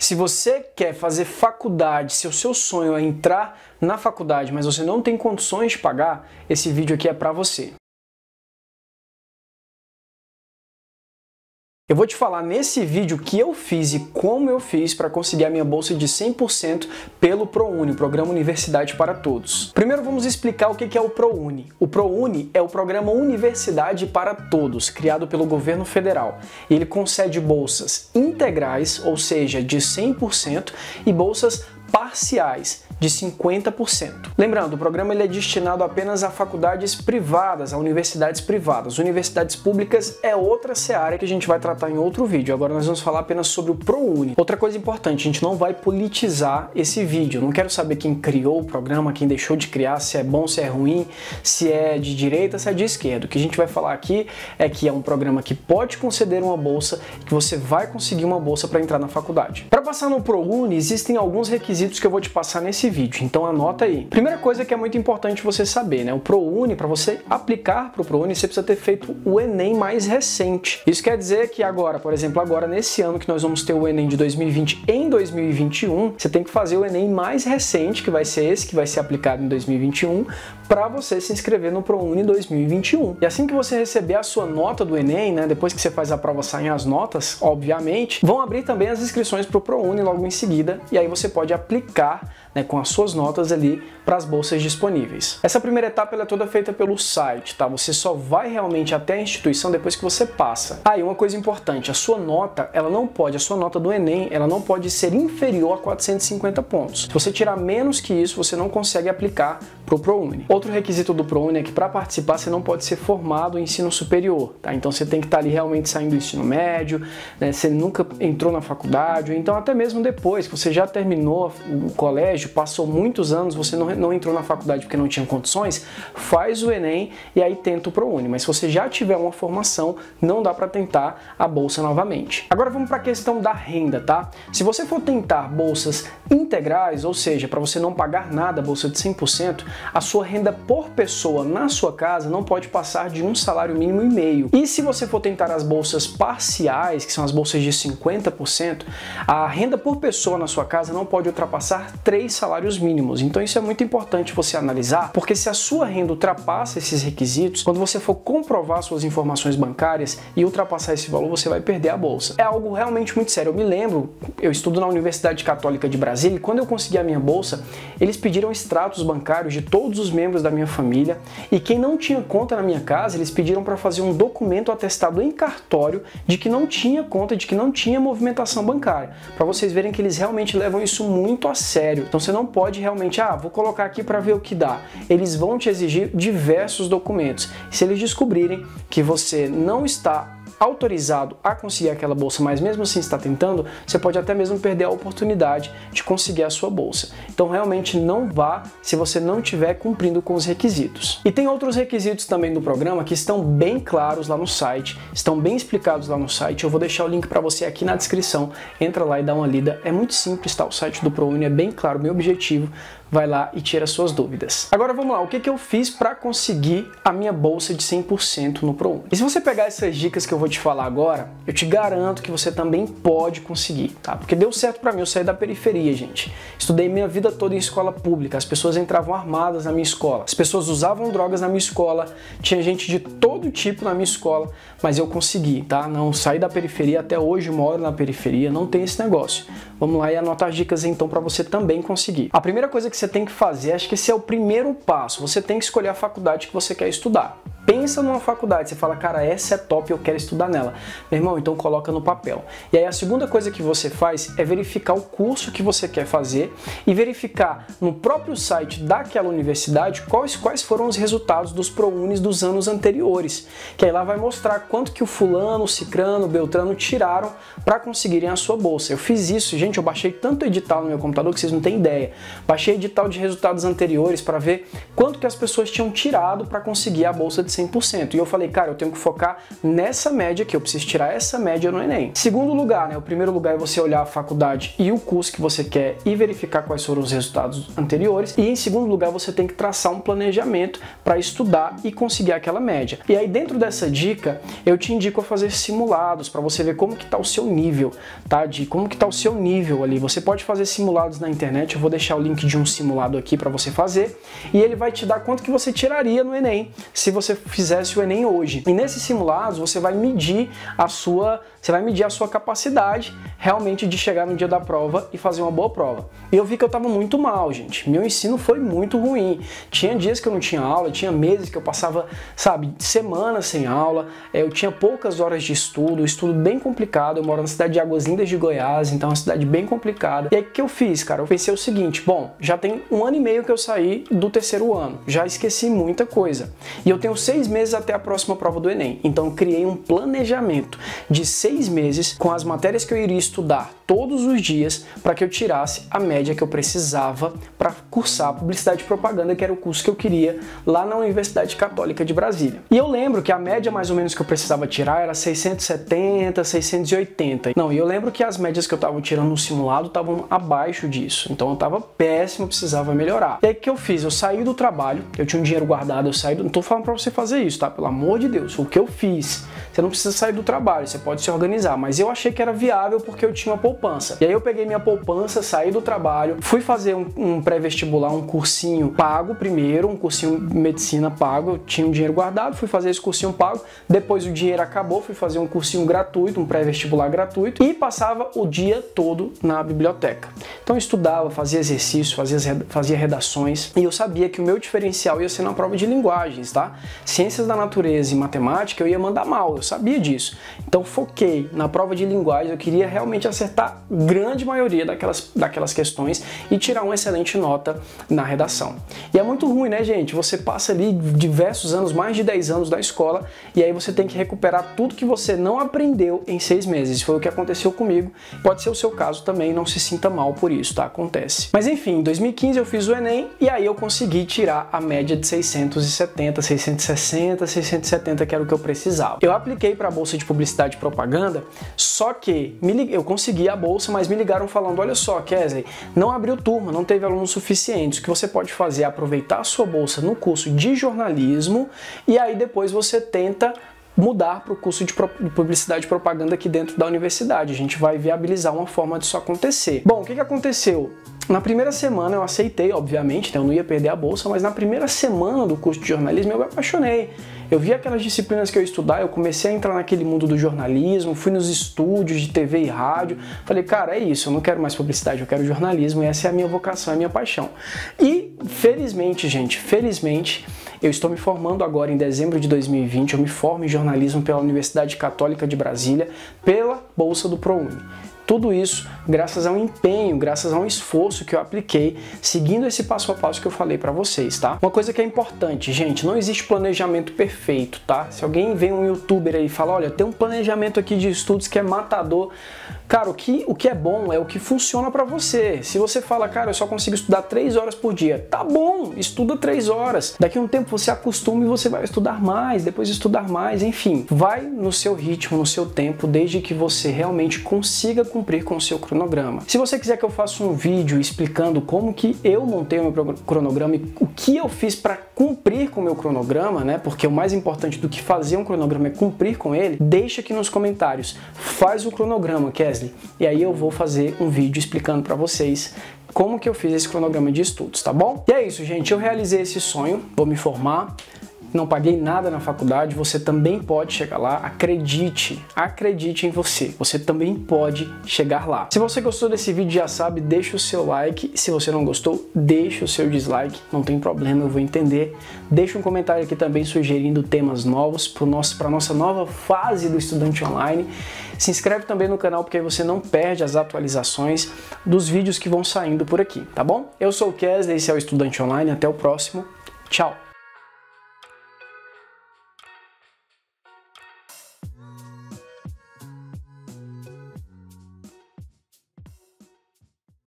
Se você quer fazer faculdade, se o seu sonho é entrar na faculdade, mas você não tem condições de pagar, esse vídeo aqui é para você. Eu vou te falar nesse vídeo o que eu fiz e como eu fiz para conseguir a minha bolsa de 100% pelo ProUni, o Programa Universidade para Todos. Primeiro vamos explicar o que é o ProUni. O ProUni é o Programa Universidade para Todos, criado pelo governo federal. Ele concede bolsas integrais, ou seja, de 100%, e bolsas parciais, de 50%. Lembrando, o programa ele é destinado apenas a faculdades privadas, a universidades privadas. Universidades públicas é outra seara que a gente vai tratar em outro vídeo. Agora nós vamos falar apenas sobre o ProUni. Outra coisa importante, a gente não vai politizar esse vídeo. Não quero saber quem criou o programa, quem deixou de criar, se é bom, se é ruim, se é de direita, se é de esquerda. O que a gente vai falar aqui é que é um programa que pode conceder uma bolsa, que você vai conseguir uma bolsa para entrar na faculdade. Para passar no ProUni, existem alguns requisitos que eu vou te passar nesse vídeo, então anota aí. Primeira coisa que é muito importante você saber, né? O ProUni, para você aplicar para o ProUni, você precisa ter feito o Enem mais recente. Isso quer dizer que agora, por exemplo, agora nesse ano que nós vamos ter o Enem de 2020 em 2021, você tem que fazer o Enem mais recente, que vai ser esse que vai ser aplicado em 2021, para você se inscrever no ProUni 2021. E assim que você receber a sua nota do Enem, né, depois que você faz a prova saem as notas, obviamente, vão abrir também as inscrições para o ProUni logo em seguida, e aí você pode aplicar né, com as suas notas ali para as bolsas disponíveis. Essa primeira etapa é toda feita pelo site, tá? Você só vai realmente até a instituição depois que você passa. Ah, e uma coisa importante, a sua nota, ela não pode, a sua nota do Enem, ela não pode ser inferior a 450 pontos. Se você tirar menos que isso, você não consegue aplicar para o ProUni. Outro requisito do ProUni é que para participar você não pode ser formado em ensino superior, tá? Então você tem que estar tá ali realmente saindo do ensino médio, né? Você nunca entrou na faculdade, ou então até mesmo depois que você já terminou o colégio, passou muitos anos, você não, não entrou na faculdade porque não tinha condições, faz o Enem e aí tenta o ProUni. Mas se você já tiver uma formação, não dá para tentar a bolsa novamente. Agora vamos para a questão da renda, tá? Se você for tentar bolsas integrais, ou seja, para você não pagar nada, bolsa de 100%, a sua renda por pessoa na sua casa não pode passar de um salário mínimo e meio. E se você for tentar as bolsas parciais, que são as bolsas de 50%, a renda por pessoa na sua casa não pode ultrapassar três salários mínimos. Então isso é muito importante você analisar, porque se a sua renda ultrapassa esses requisitos, quando você for comprovar suas informações bancárias e ultrapassar esse valor, você vai perder a bolsa. É algo realmente muito sério. Eu me lembro, eu estudo na Universidade Católica de Brasília e quando eu consegui a minha bolsa, eles pediram extratos bancários de todos os membros da minha família e quem não tinha conta na minha casa, eles pediram para fazer um documento atestado em cartório de que não tinha conta, de que não tinha movimentação bancária. Para vocês verem que eles realmente levam isso muito a sério. Então você não pode realmente, ah, vou colocar aqui para ver o que dá. Eles vão te exigir diversos documentos. Se eles descobrirem que você não está autorizado a conseguir aquela bolsa, mas mesmo assim está tentando, você pode até mesmo perder a oportunidade de conseguir a sua bolsa. Então realmente não vá se você não estiver cumprindo com os requisitos. E tem outros requisitos também do programa que estão bem claros lá no site, estão bem explicados lá no site. Eu vou deixar o link para você aqui na descrição. Entra lá e dá uma lida. É muito simples, tá? O site do ProUni é bem claro. Meu objetivo vai lá e tira suas dúvidas. Agora vamos lá, o que, que eu fiz para conseguir a minha bolsa de 100% no ProUni? E se você pegar essas dicas que eu vou te falar agora, eu te garanto que você também pode conseguir, tá? Porque deu certo para mim, eu saí da periferia, gente. Estudei minha vida toda em escola pública, as pessoas entravam armadas na minha escola, as pessoas usavam drogas na minha escola, tinha gente de todo tipo na minha escola, mas eu consegui, tá? Não saí da periferia, até hoje moro na periferia, não tem esse negócio. Vamos lá e anotar as dicas então para você também conseguir. A primeira coisa que você tem que fazer, acho que esse é o primeiro passo. Você tem que escolher a faculdade que você quer estudar pensa numa faculdade, você fala, cara, essa é top, eu quero estudar nela. Meu irmão, então coloca no papel. E aí a segunda coisa que você faz é verificar o curso que você quer fazer e verificar no próprio site daquela universidade quais, quais foram os resultados dos ProUnis dos anos anteriores. Que aí lá vai mostrar quanto que o fulano, o cicrano, o beltrano tiraram para conseguirem a sua bolsa. Eu fiz isso, gente, eu baixei tanto edital no meu computador que vocês não têm ideia. Baixei edital de resultados anteriores para ver quanto que as pessoas tinham tirado para conseguir a bolsa de de 100%. E eu falei, cara, eu tenho que focar nessa média aqui, eu preciso tirar essa média no Enem. Segundo lugar, né, o primeiro lugar é você olhar a faculdade e o curso que você quer e verificar quais foram os resultados anteriores. E em segundo lugar, você tem que traçar um planejamento para estudar e conseguir aquela média. E aí dentro dessa dica, eu te indico a fazer simulados para você ver como que está o seu nível, tá? De como que está o seu nível ali. Você pode fazer simulados na internet, eu vou deixar o link de um simulado aqui para você fazer e ele vai te dar quanto que você tiraria no ENEM se você fizesse o ENEM hoje. E nesses simulados você vai medir a sua, você vai medir a sua capacidade realmente de chegar no dia da prova e fazer uma boa prova. E eu vi que eu estava muito mal, gente. Meu ensino foi muito ruim. Tinha dias que eu não tinha aula, tinha meses que eu passava, sabe, semanas sem aula. É, eu tinha poucas horas de estudo, estudo bem complicado. Eu moro na cidade de Águas Lindas de Goiás, então é uma cidade bem complicada. E aí o que eu fiz, cara? Eu pensei o seguinte: bom, já tem um ano e meio que eu saí do terceiro ano, já esqueci muita coisa. E eu tenho seis meses até a próxima prova do Enem. Então criei um planejamento de seis meses com as matérias que eu iria estudar todos os dias para que eu tirasse a média que eu precisava para cursar publicidade e propaganda, que era o curso que eu queria lá na Universidade Católica de Brasília. E eu lembro que a média mais ou menos que eu precisava tirar era 670, 680. Não, e eu lembro que as médias que eu estava tirando no simulado estavam abaixo disso. Então eu estava péssimo, precisava melhorar. E aí o que eu fiz? Eu saí do trabalho, eu tinha um dinheiro guardado, eu saí do... Não tô falando para você fazer isso, tá? Pelo amor de Deus. O que eu fiz? Você não precisa sair do trabalho, você pode se organizar, mas eu achei que era viável porque eu tinha uma poupança. E aí eu peguei minha poupança, saí do trabalho, fui fazer um, um pré-vestibular, um cursinho pago primeiro, um cursinho medicina pago, eu tinha um dinheiro guardado, fui fazer esse cursinho pago, depois o dinheiro acabou, fui fazer um cursinho gratuito, um pré-vestibular gratuito e passava o dia todo na biblioteca. Então eu estudava, fazia exercício, fazia, fazia redações e eu sabia que o meu diferencial ia ser na prova de linguagens, tá? Ciências da natureza e matemática eu ia mandar mal, eu sabia disso. Então foquei na prova de linguagem, eu queria realmente acertar grande maioria daquelas, daquelas questões e tirar uma excelente nota na redação. E é muito ruim, né, gente? Você passa ali diversos anos, mais de 10 anos da escola, e aí você tem que recuperar tudo que você não aprendeu em seis meses. Foi o que aconteceu comigo. Pode ser o seu caso também, não se sinta mal por isso, tá? Acontece. Mas enfim, em 2015 eu fiz o Enem e aí eu consegui tirar a média de 670, 660, 670, que era o que eu precisava. Eu apliquei para a bolsa de publicidade e propaganda, só que eu consegui a bolsa, mas me ligaram falando: olha só, Kesley, não abriu turma, não teve alunos suficientes. O que você pode fazer é aproveitar a sua bolsa no curso de jornalismo e aí depois você tenta mudar para o curso de publicidade e propaganda aqui dentro da universidade. A gente vai viabilizar uma forma disso acontecer. Bom, o que, que aconteceu? Na primeira semana eu aceitei, obviamente, então eu não ia perder a bolsa, mas na primeira semana do curso de jornalismo eu me apaixonei. Eu vi aquelas disciplinas que eu estudar, eu comecei a entrar naquele mundo do jornalismo, fui nos estúdios de TV e rádio, falei, cara, é isso, eu não quero mais publicidade, eu quero jornalismo, e essa é a minha vocação, é a minha paixão. E felizmente, gente, felizmente, eu estou me formando agora em dezembro de 2020, eu me formo em jornalismo pela Universidade Católica de Brasília, pela Bolsa do ProUni. Tudo isso graças a um empenho, graças a um esforço que eu apliquei, seguindo esse passo a passo que eu falei para vocês, tá? Uma coisa que é importante, gente, não existe planejamento perfeito, tá? Se alguém vem um youtuber aí e fala, olha, tem um planejamento aqui de estudos que é matador, Cara, o que, o que é bom é o que funciona para você. Se você fala, cara, eu só consigo estudar 3 horas por dia, tá bom, estuda 3 horas. Daqui a um tempo você acostuma e você vai estudar mais, depois estudar mais, enfim. Vai no seu ritmo, no seu tempo, desde que você realmente consiga cumprir com o seu cronograma. Se você quiser que eu faça um vídeo explicando como que eu montei o meu cronograma e o que eu fiz para cumprir com o meu cronograma, né? Porque o mais importante do que fazer um cronograma é cumprir com ele, deixa aqui nos comentários. Faz o cronograma, Kes Wesley. E aí eu vou fazer um vídeo explicando para vocês como que eu fiz esse cronograma de estudos, tá bom? E é isso, gente. Eu realizei esse sonho, vou me formar, não paguei nada na faculdade, você também pode chegar lá. Acredite, acredite em você. Você também pode chegar lá. Se você gostou desse vídeo, já sabe, deixa o seu like. Se você não gostou, deixa o seu dislike. Não tem problema, eu vou entender. Deixa um comentário aqui também sugerindo temas novos para a nossa nova fase do estudante online. Se inscreve também no canal porque aí você não perde as atualizações dos vídeos que vão saindo por aqui, tá bom? Eu sou o Kesley, esse é o Estudante Online. Até o próximo. Tchau!